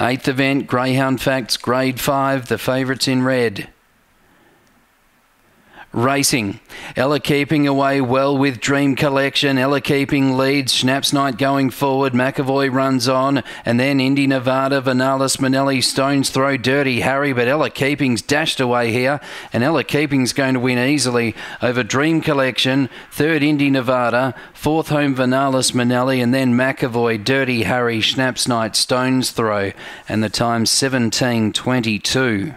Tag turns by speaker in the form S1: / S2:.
S1: Eighth event, Greyhound Facts, Grade 5, the favourites in red. Racing. Ella keeping away well with Dream Collection. Ella keeping leads. Schnaps Night going forward. McAvoy runs on. And then Indy Nevada, Vanalis, Manelli, Stones throw Dirty Harry. But Ella Keeping's dashed away here. And Ella Keeping's going to win easily over Dream Collection. Third, Indy Nevada. Fourth, home Vanalis, Manelli. And then McAvoy, Dirty Harry, Schnaps Night, Stones throw. And the time 17.22.